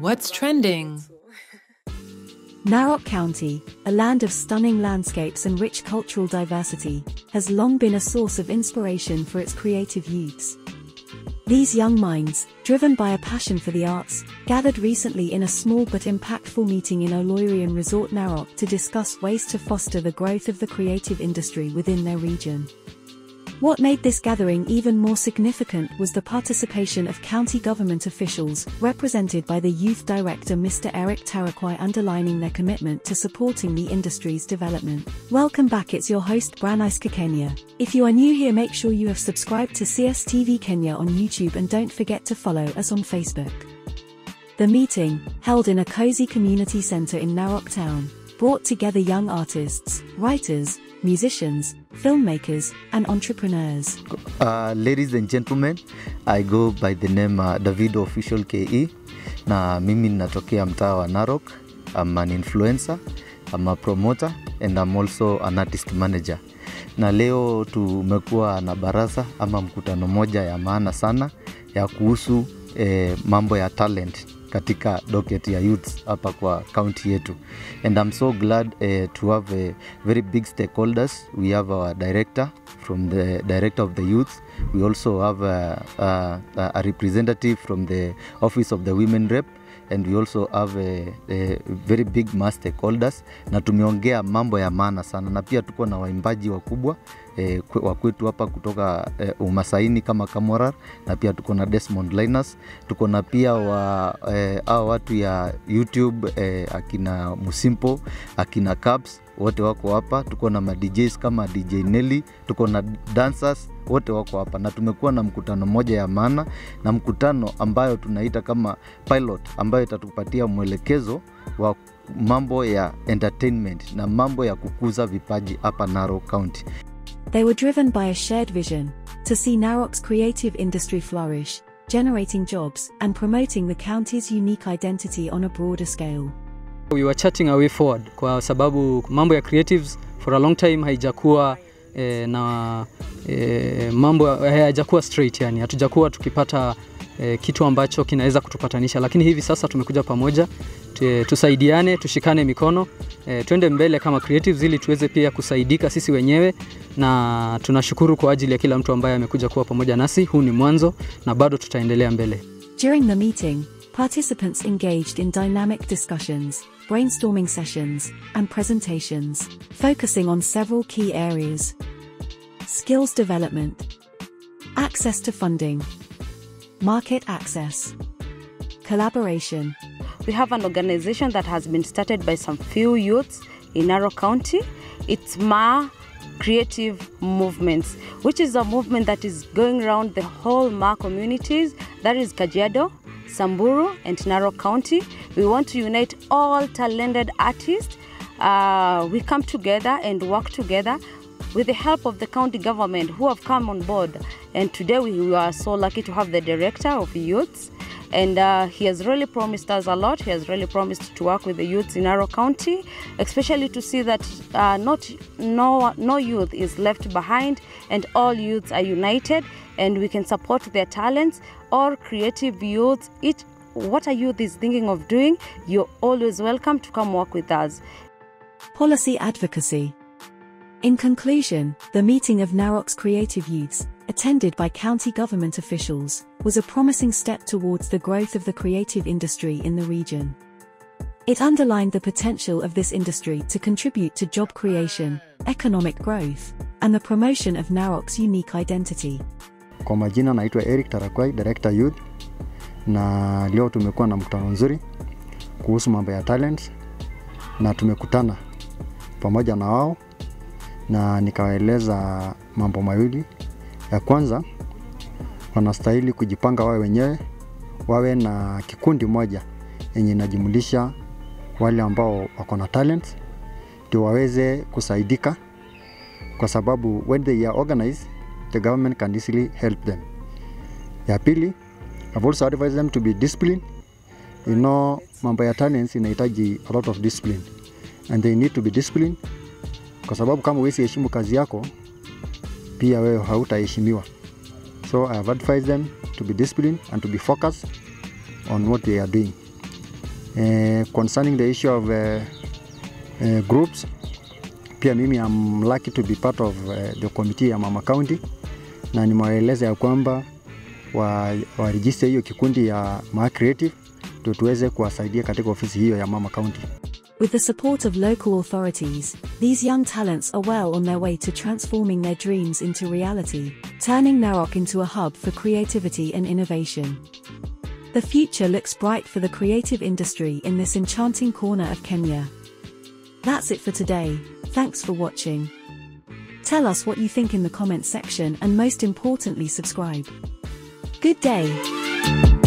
What's trending? Narok County, a land of stunning landscapes and rich cultural diversity, has long been a source of inspiration for its creative youths. These young minds, driven by a passion for the arts, gathered recently in a small but impactful meeting in Oloirian Resort Narok to discuss ways to foster the growth of the creative industry within their region. What made this gathering even more significant was the participation of county government officials, represented by the youth director Mr. Eric Tarakwai underlining their commitment to supporting the industry's development. Welcome back it's your host Braniska Kenya. If you are new here make sure you have subscribed to CSTV Kenya on YouTube and don't forget to follow us on Facebook. The meeting, held in a cozy community center in Narok Town, brought together young artists, writers, musicians, filmmakers, and entrepreneurs. Uh, ladies and gentlemen, I go by the name uh, Davido Official KE na mimi ninatokea mtaa wa Narok. I'm an influencer, I'm a promoter and I'm also an artist manager. Na leo tumekuwa na barasa ama mkutano moja ya maana sana ya kuhusu eh, mambo ya talent katika docket ya youths hapa kwa county yetu. And I'm so glad uh, to have a very big stakeholders. We have our director from the director of the youth. We also have a, a, a representative from the office of the women rep and we also have a, a very big mass stakeholders na tumeongea mambo ya maana sana. Na pia tuko na waimbaji wakubwa eh, wa kwetu hapa kutoka eh, umasaini kama kamorar. Na pia tuko na desmond linus. Tuko na pia wa eh, watu ya youtube eh, akina musimpo akina caps wote wako hapa tuko na madjs kama dj nelly tuko na dancers wote wako hapa na tumekuwa na mkutano moja ya maana na mkutano ambayo tunaita kama pilot ambayo itatupatia mwelekezo wa mambo ya entertainment na mambo ya kukuza vipaji hapa Narok County. They were driven by a shared vision to see Narok's creative industry flourish, generating jobs and promoting the county's unique identity on a broader scale. We were charting our way forward kwa sababu mambo ya creatives for a long time haijakuwa eh, na eh, mambo hayajakuwa straight, yani hatujakuwa tukipata eh, kitu ambacho kinaweza kutupatanisha, lakini hivi sasa tumekuja pamoja e, tusaidiane, tushikane mikono e, twende mbele kama creatives ili tuweze pia kusaidika sisi wenyewe, na tunashukuru kwa ajili ya kila mtu ambaye amekuja kuwa pamoja nasi. Huu ni mwanzo na bado tutaendelea mbele. During the meeting, participants engaged in dynamic discussions, brainstorming sessions, and presentations, focusing on several key areas. Skills development, access to funding, market access, collaboration, We have an organization that has been started by some few youths in Narok County. It's Maa Creative Movements, which is a movement that is going around the whole Maa communities. That is Kajiado, Samburu, and Narok County. We want to unite all talented artists. Uh, we come together and work together with the help of the county government who have come on board. And today we, we are so lucky to have the director of youths and uh, he has really promised us a lot. He has really promised to work with the youths in Narok County, especially to see that uh, not no no youth is left behind, and all youths are united, and we can support their talents. All creative youths, each what a youth is thinking of doing, you're always welcome to come work with us. policy advocacy. In conclusion, the meeting of Narok's creative youths, attended by county government officials, was a promising step towards the growth of the creative industry in the region. It underlined the potential of this industry to contribute to job creation, economic growth, and the promotion of Narok's unique identity. Kwa majina naitwa Eric Tarakwai, Director Youth, na leo tumekuwa na mkutano nzuri kuhusu mambo ya talent, na tumekutana pamoja na wao na nikawaeleza mambo mawili. Ya kwanza, wanastahili kujipanga wawe wenyewe, wawe na kikundi moja yenye inajumulisha wale ambao wako na talent, ndio waweze kusaidika, kwa sababu when they are organized the government can easily help them. Ya pili, I've also advised them to be disciplined. You know, mambo ya talents inahitaji a lot of discipline and they need to be disciplined, kwa sababu kama huwezi heshimu kazi yako, pia wewe hautaheshimiwa. So I have advised them to be disciplined and to be focused on what they are doing. Uh, concerning the issue of uh, uh, groups, pia mimi am lucky to be part of uh, the committee ya Mama County na nimewaeleza ya kwamba wa, warejiste hiyo kikundi ya Ma Creative ndio tuweze kuwasaidia katika ofisi hiyo ya Mama County. With the support of local authorities, these young talents are well on their way to transforming their dreams into reality, turning Narok into a hub for creativity and innovation. The future looks bright for the creative industry in this enchanting corner of Kenya. That's it for today. Thanks for watching. Tell us what you think in the comments section and most importantly subscribe. Good day.